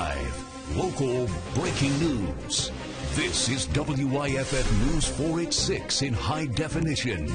Live, local breaking news. This is WYFF News 4 at 6 in high definition.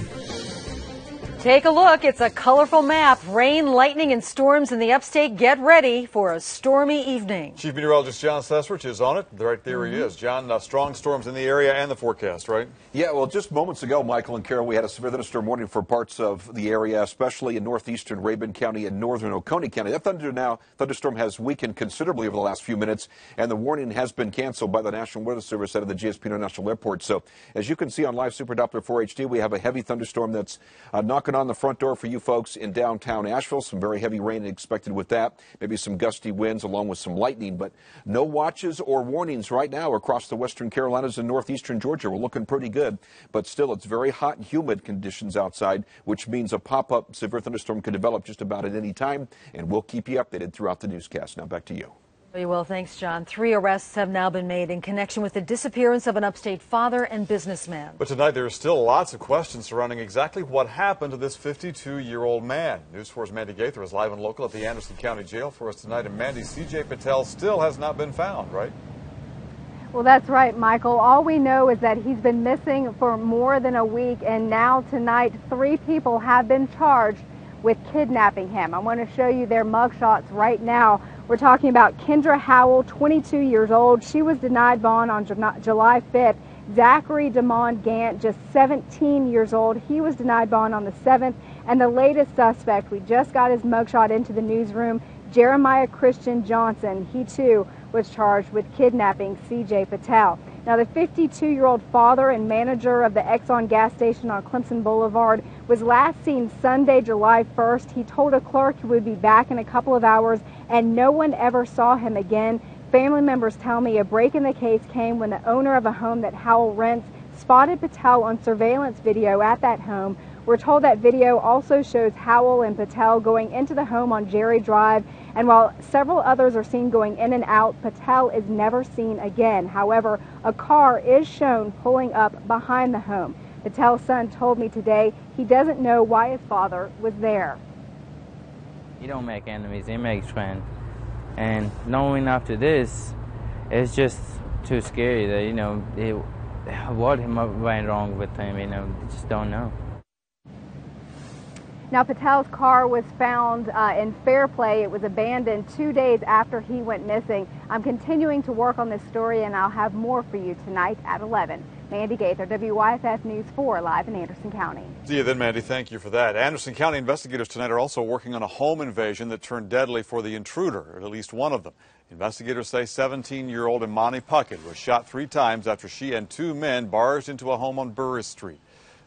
Take a look. It's a colorful map. Rain, lightning, and storms in the upstate. Get ready for a stormy evening. Chief Meteorologist John Cessarich is on it. Right there mm -hmm. he is. John, uh, strong storms in the area and the forecast, right? Yeah, well, just moments ago, Michael and Carol, we had a severe thunderstorm warning for parts of the area, especially in northeastern Rabun County and northern Oconee County. That thunder now, thunderstorm has weakened considerably over the last few minutes, and the warning has been canceled by the National Weather Service out of the GSP International Airport. So, as you can see on Live Super Doppler 4 HD, we have a heavy thunderstorm that's uh, on the front door for you folks in downtown Asheville. Some very heavy rain expected with that. Maybe some gusty winds along with some lightning, but no watches or warnings right now across the western Carolinas and northeastern Georgia. We're looking pretty good, but still it's very hot and humid conditions outside, which means a pop-up severe thunderstorm could develop just about at any time, and we'll keep you updated throughout the newscast. Now back to you. Very well, thanks, John. Three arrests have now been made in connection with the disappearance of an upstate father and businessman. But tonight there are still lots of questions surrounding exactly what happened to this 52-year-old man. News 4's Mandy Gaither is live and local at the Anderson County Jail for us tonight. And Mandy, C.J. Patel still has not been found, right? Well, that's right, Michael. All we know is that he's been missing for more than a week, and now tonight, three people have been charged with kidnapping him. I want to show you their mugshots right now. We're talking about Kendra Howell, 22 years old. She was denied bond on July 5th. Zachary Demond Gant, just 17 years old. He was denied bond on the 7th. And the latest suspect, we just got his mugshot into the newsroom, Jeremiah Christian Johnson. He too was charged with kidnapping CJ Patel. Now, the 52 year old father and manager of the Exxon gas station on Clemson Boulevard was last seen Sunday, July 1st. He told a clerk he would be back in a couple of hours, and no one ever saw him again. Family members tell me a break in the case came when the owner of a home that Howell rents spotted Patel on surveillance video at that home. We're told that video also shows Howell and Patel going into the home on Jerry Drive and while several others are seen going in and out, Patel is never seen again. However, a car is shown pulling up behind the home. Patel's son told me today he doesn't know why his father was there. He don't make enemies, he makes friends. And knowing after this, it's just too scary that, you know, it, what went wrong with him, you know, just don't know. Now, Patel's car was found uh, in Fairplay. It was abandoned two days after he went missing. I'm continuing to work on this story, and I'll have more for you tonight at 11. Mandy Gaither, WYFF News 4, live in Anderson County. See you then, Mandy. Thank you for that. Anderson County investigators tonight are also working on a home invasion that turned deadly for the intruder, at least one of them. Investigators say 17-year-old Imani Puckett was shot three times after she and two men barged into a home on Burris Street.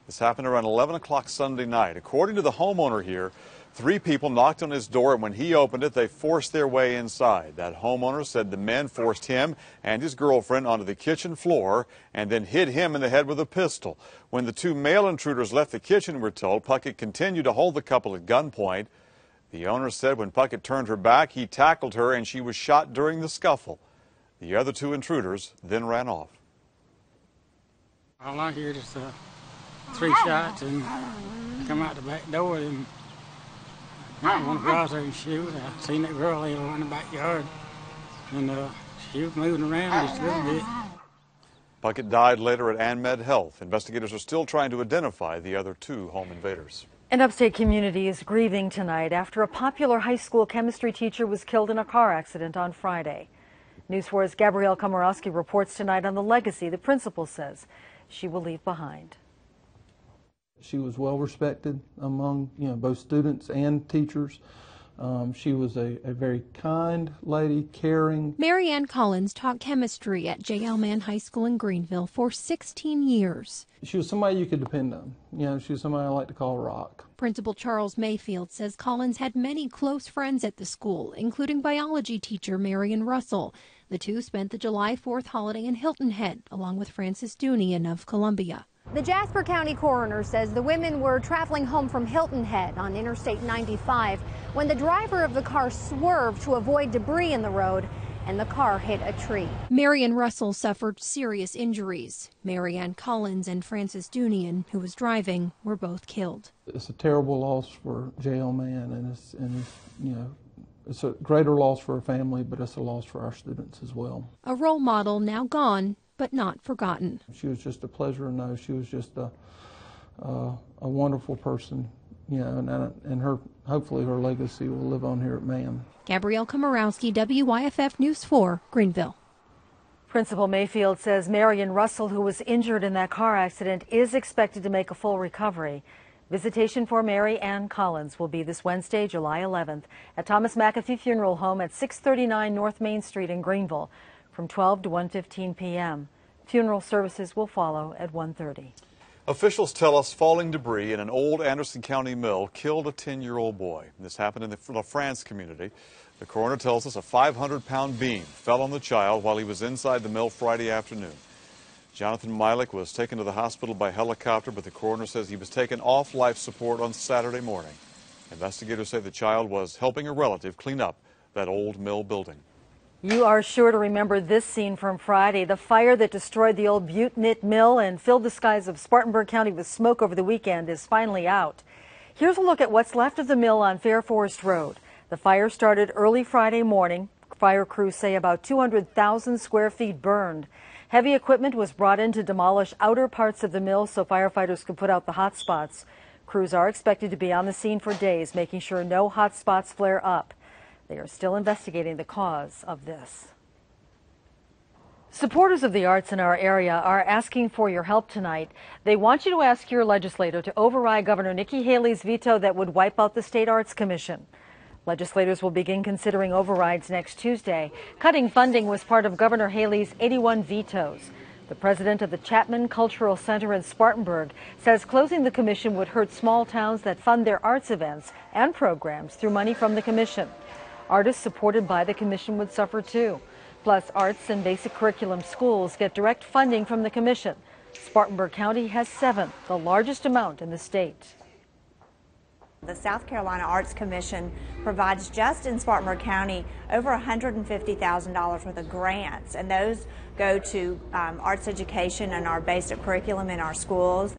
This happened around 11 o'clock Sunday night. According to the homeowner here, three people knocked on his door, and when he opened it, they forced their way inside. That homeowner said the men forced him and his girlfriend onto the kitchen floor and then hit him in the head with a pistol. When the two male intruders left the kitchen, we're told, Puckett continued to hold the couple at gunpoint. The owner said when Puckett turned her back, he tackled her and she was shot during the scuffle. The other two intruders then ran off. All I hear is uh, three shots and come out the back door and I want to go out there and shoot. I seen that girl in the backyard and uh, she was moving around just a little bit. Puckett died later at AnMed Health. Investigators are still trying to identify the other two home invaders. An upstate community is grieving tonight after a popular high school chemistry teacher was killed in a car accident on Friday. News 4's Gabrielle Komorowski reports tonight on the legacy the principal says she will leave behind. She was well respected among you know both students and teachers. Um, she was a, a, very kind lady, caring. Marianne Collins taught chemistry at J.L. Mann High School in Greenville for 16 years. She was somebody you could depend on. You know, she was somebody I like to call a rock. Principal Charles Mayfield says Collins had many close friends at the school, including biology teacher Marion Russell. The two spent the July 4th holiday in Hilton Head, along with Francis Dunian of Columbia. The Jasper County coroner says the women were traveling home from Hilton Head on Interstate 95 when the driver of the car swerved to avoid debris in the road and the car hit a tree. Marion Russell suffered serious injuries. Marianne Collins and Francis Dunian, who was driving, were both killed. It's a terrible loss for J.L. Mann and his, and his, you know, it's a greater loss for a family, but it's a loss for our students as well. A role model now gone, but not forgotten. She was just a pleasure to know. She was just a uh, a wonderful person, you know, and, and her hopefully her legacy will live on here at Mann. Gabrielle Komorowski, WYFF News 4, Greenville. Principal Mayfield says Marion Russell, who was injured in that car accident, is expected to make a full recovery. Visitation for Mary Ann Collins will be this Wednesday, July 11th, at Thomas McAfee Funeral Home at 639 North Main Street in Greenville from 12 to 1.15 p.m. Funeral services will follow at 1.30. Officials tell us falling debris in an old Anderson County mill killed a 10-year-old boy. This happened in the La France community. The coroner tells us a 500-pound beam fell on the child while he was inside the mill Friday afternoon. Jonathan Milik was taken to the hospital by helicopter, but the coroner says he was taken off life support on Saturday morning. Investigators say the child was helping a relative clean up that old mill building. You are sure to remember this scene from Friday. The fire that destroyed the old Butte Knit Mill and filled the skies of Spartanburg County with smoke over the weekend is finally out. Here's a look at what's left of the mill on Fair Forest Road. The fire started early Friday morning. Fire crews say about 200,000 square feet burned. Heavy equipment was brought in to demolish outer parts of the mill so firefighters could put out the hot spots. Crews are expected to be on the scene for days, making sure no hot spots flare up. They are still investigating the cause of this. Supporters of the arts in our area are asking for your help tonight. They want you to ask your legislator to override Governor Nikki Haley's veto that would wipe out the State Arts Commission. Legislators will begin considering overrides next Tuesday. Cutting funding was part of Governor Haley's 81 vetoes. The president of the Chapman Cultural Center in Spartanburg says closing the commission would hurt small towns that fund their arts events and programs through money from the commission. Artists supported by the commission would suffer too. Plus, arts and basic curriculum schools get direct funding from the commission. Spartanburg County has seven, the largest amount in the state. The South Carolina Arts Commission provides just in Spartanburg County over $150,000 worth of grants, and those go to um, arts education and our basic curriculum in our schools.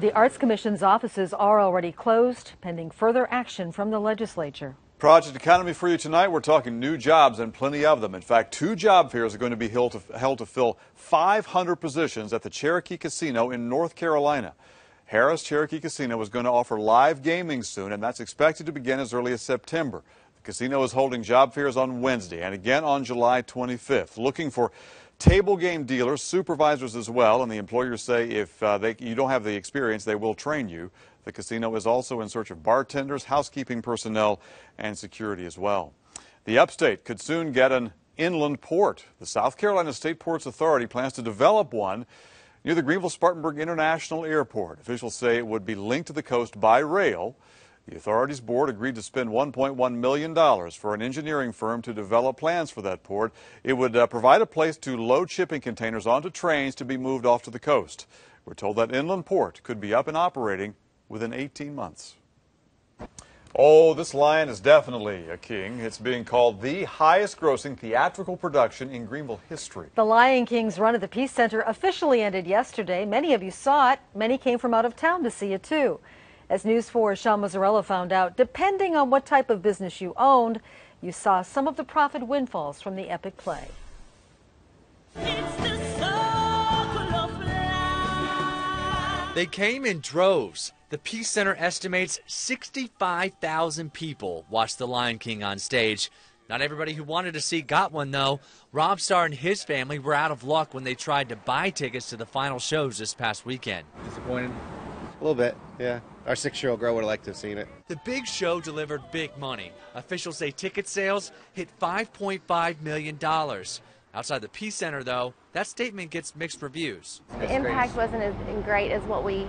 The Arts Commission's offices are already closed, pending further action from the legislature. Project Economy for you tonight. We're talking new jobs and plenty of them. In fact, two job fairs are going to be held to, held to fill 500 positions at the Cherokee Casino in North Carolina. Harrah's Cherokee Casino is going to offer live gaming soon, and that's expected to begin as early as September. The casino is holding job fairs on Wednesday and again on July 25th, looking for table game dealers, supervisors as well, and the employers say if uh, they, you don't have the experience, they will train you. The casino is also in search of bartenders, housekeeping personnel, and security as well. The upstate could soon get an inland port. The South Carolina State Ports Authority plans to develop one near the Greenville Spartanburg International Airport. Officials say it would be linked to the coast by rail. The authority's board agreed to spend $1.1 million for an engineering firm to develop plans for that port. It would uh, provide a place to load shipping containers onto trains to be moved off to the coast. We're told that inland port could be up and operating within 18 months. Oh, this lion is definitely a king. It's being called the highest grossing theatrical production in Greenville history. The Lion King's run at the Peace Center officially ended yesterday. Many of you saw it. Many came from out of town to see it too. As News 4's Sean Mazzarella found out, depending on what type of business you owned, you saw some of the profit windfalls from the epic play. They came in droves. The Peace Center estimates 65,000 people watched The Lion King on stage. Not everybody who wanted to see got one, though. Rob Starr and his family were out of luck when they tried to buy tickets to the final shows this past weekend. Disappointed? A little bit, yeah. Our six year old girl would have liked to have seen it. The big show delivered big money. Officials say ticket sales hit $5.5 million. Outside the Peace Center, though, that statement gets mixed reviews. The impact wasn't as great as what we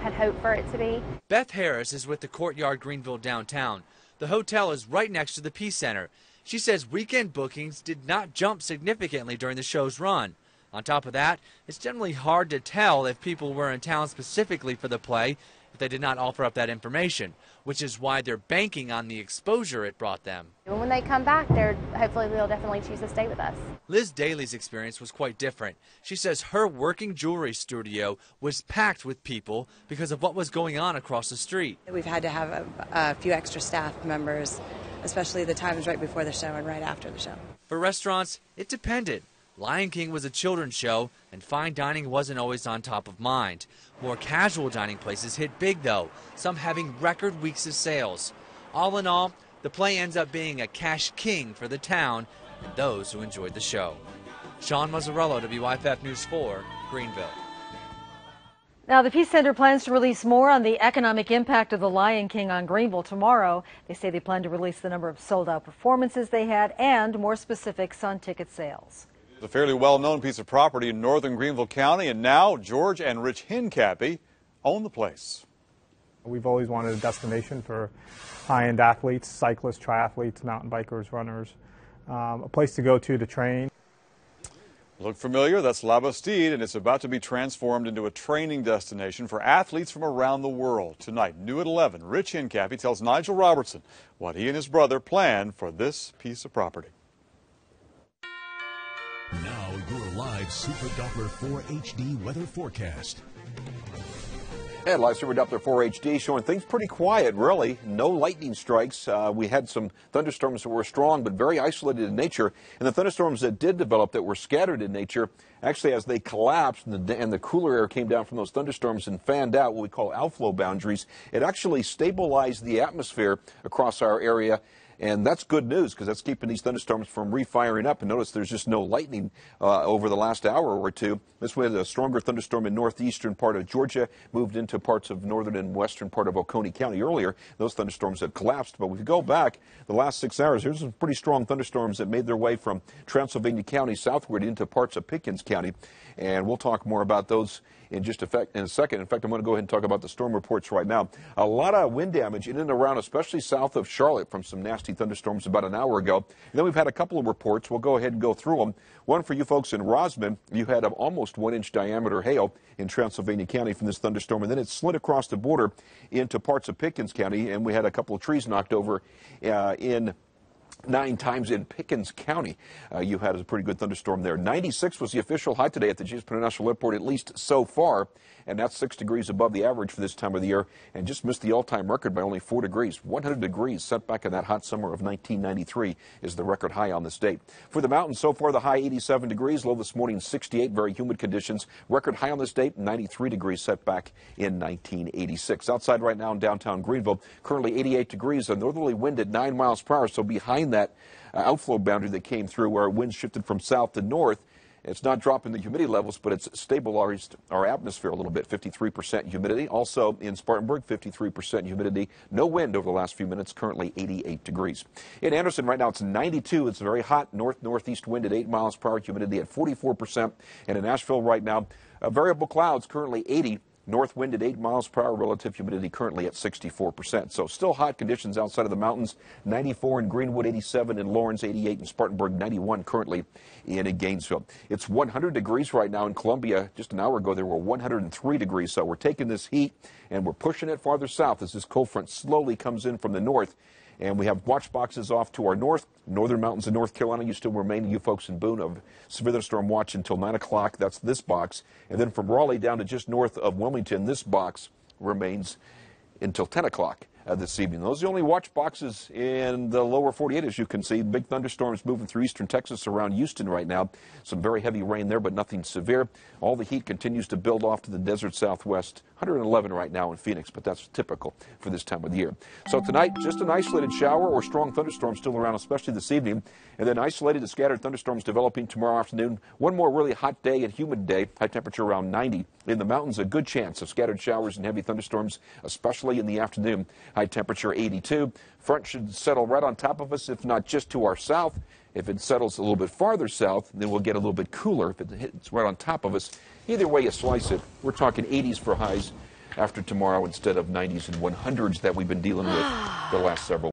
had hoped for it to be. Beth Harris is with the Courtyard Greenville downtown. The hotel is right next to the Peace Center. She says weekend bookings did not jump significantly during the show's run. On top of that, it's generally hard to tell if people were in town specifically for the play if they did not offer up that information, which is why they're banking on the exposure it brought them. When they come back, they're hopefully they'll definitely choose to stay with us. Liz Daly's experience was quite different. She says her working jewelry studio was packed with people because of what was going on across the street. We've had to have a, a few extra staff members especially the times right before the show and right after the show. For restaurants, it depended. Lion King was a children's show, and fine dining wasn't always on top of mind. More casual dining places hit big, though, some having record weeks of sales. All in all, the play ends up being a cash king for the town and those who enjoyed the show. Sean Mazzarello, WYFF News 4, Greenville. Now, the Peace Center plans to release more on the economic impact of The Lion King on Greenville tomorrow. They say they plan to release the number of sold out performances they had and more specifics on ticket sales. It's a fairly well known piece of property in northern Greenville County, and now George and Rich Hincapie own the place. We've always wanted a destination for high end athletes, cyclists, triathletes, mountain bikers, runners, um, a place to go to to train. Look familiar? That's La Bastide, and it's about to be transformed into a training destination for athletes from around the world. Tonight, new at 11, Rich Hincapie tells Nigel Robertson what he and his brother plan for this piece of property. Now, your live Super Doppler 4 HD weather forecast. And live Super Doppler 4 HD showing things pretty quiet, really. No lightning strikes. Uh, we had some thunderstorms that were strong but very isolated in nature. And the thunderstorms that did develop that were scattered in nature, actually, as they collapsed and the, and the cooler air came down from those thunderstorms and fanned out what we call outflow boundaries, it actually stabilized the atmosphere across our area and that's good news because that's keeping these thunderstorms from refiring up. And notice there's just no lightning uh, over the last hour or two. This way, a stronger thunderstorm in northeastern part of Georgia moved into parts of northern and western part of Oconee County earlier. Those thunderstorms had collapsed. But if you go back the last six hours, there's some pretty strong thunderstorms that made their way from Transylvania County southward into parts of Pickens County. And we'll talk more about those in just a, in a second. In fact, I'm going to go ahead and talk about the storm reports right now. A lot of wind damage in and around, especially south of Charlotte, from some nasty thunderstorms about an hour ago. And then we've had a couple of reports. We'll go ahead and go through them. One for you folks in Rosman. You had an almost one inch diameter hail in Transylvania County from this thunderstorm, and then it slid across the border into parts of Pickens County, and we had a couple of trees knocked over uh, in nine times in Pickens County. Uh, you had a pretty good thunderstorm there. 96 was the official high today at the GSP International Airport, at least so far, and that's six degrees above the average for this time of the year, and just missed the all-time record by only four degrees. 100 degrees set back in that hot summer of 1993 is the record high on this date. For the mountains, so far the high 87 degrees, low this morning 68, very humid conditions. Record high on this date 93 degrees set back in 1986. Outside right now in downtown Greenville, currently 88 degrees, a northerly wind at 9 miles per hour, so behind that uh, outflow boundary that came through where winds shifted from south to north. It's not dropping the humidity levels, but it's stabilized our atmosphere a little bit. 53% humidity. Also in Spartanburg, 53% humidity. No wind over the last few minutes. Currently 88 degrees. In Anderson right now, it's 92. It's a very hot. North northeast wind at 8 miles per hour. Humidity at 44%. And in Asheville right now, uh, variable clouds currently 80. North wind at 8 miles per hour, relative humidity currently at 64%. So still hot conditions outside of the mountains. 94 in Greenwood, 87 in Laurens, 88 in Spartanburg, 91 currently in Gainesville. It's 100 degrees right now in Columbia. Just an hour ago, there were 103 degrees. So we're taking this heat and we're pushing it farther south as this cold front slowly comes in from the north. And we have watch boxes off to our north. Northern mountains of North Carolina, you still remain, you folks in Boone, of severe storm watch until 9 o'clock. That's this box. And then from Raleigh down to just north of Wilmington, this box remains until 10 o'clock uh, this evening. Those are the only watch boxes in the lower 48, as you can see. Big thunderstorms moving through eastern Texas around Houston right now. Some very heavy rain there, but nothing severe. All the heat continues to build off to the desert southwest. 111 right now in Phoenix, but that's typical for this time of the year. So tonight, just an isolated shower or strong thunderstorm still around, especially this evening, and then isolated to scattered thunderstorms developing tomorrow afternoon. One more really hot day and humid day, high temperature around 90. In the mountains, a good chance of scattered showers and heavy thunderstorms, especially in the afternoon. High temperature 82. Front should settle right on top of us, if not just to our south. If it settles a little bit farther south, then we'll get a little bit cooler. If it hits right on top of us, either way you slice it, we're talking 80s for highs after tomorrow instead of 90s and 100s that we've been dealing with the last several